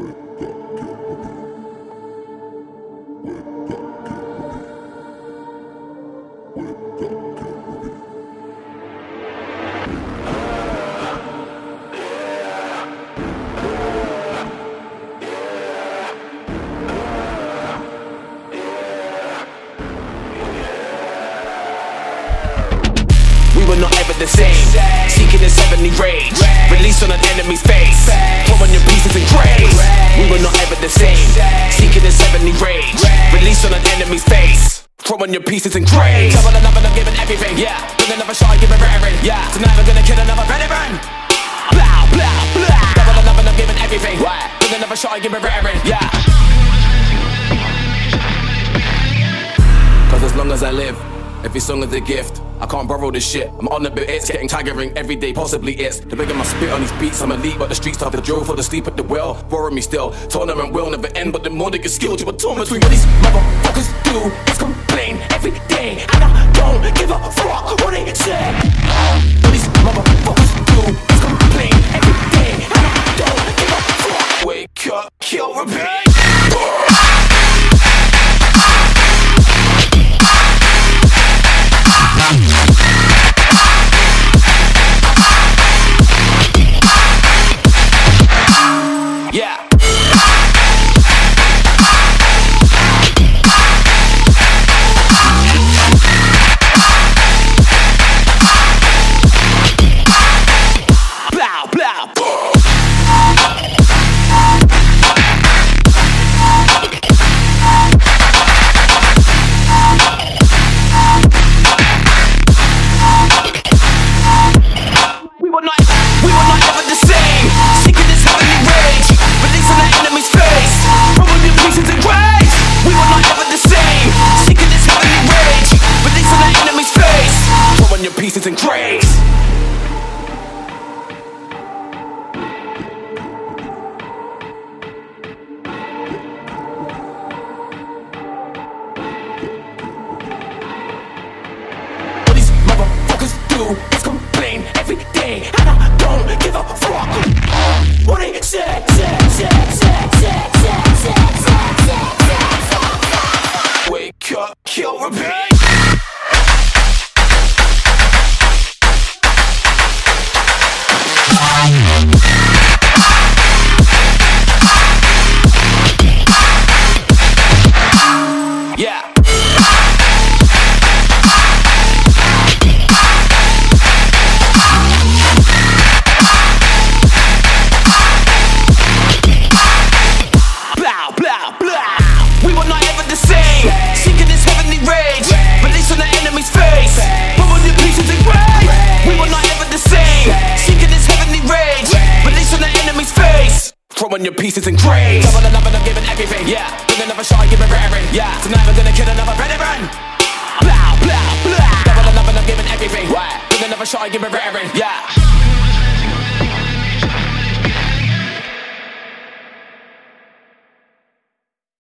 Wake up, get up. Wake the same. Seeking this heavenly rage. Released on an enemy's face. Throwing your pieces in graves. We were not ever the same. Seeking this heavenly rage. Released on an enemy's face. Throwing your pieces in graves. Double another, I'm giving everything. Yeah. Bring another shot, give it raring. Yeah. Tonight I'm gonna kill another veteran. Blah, blah, blah. Double another, I'm giving everything. Bring another shot, give it raring. Yeah. Cause as long as I live, every song is a gift. I can't borrow this shit. I'm on the bit, it's getting tiring every day, possibly it's. The bigger my spit on these beats, I'm elite, but the streets have the drill for the sleep at the well. Borrow me still. Tournament will never end, but the more they get skilled, you a torn between what these motherfuckers do. pay. Throwing your pieces in graves. Double the number, I'm giving everything. Yeah. Bring another shot, give it raring. Yeah. Tonight I'm gonna kill another veteran. Blah, blah, blah. Double the number, I'm giving everything. Bring another shot, give it raring. Yeah.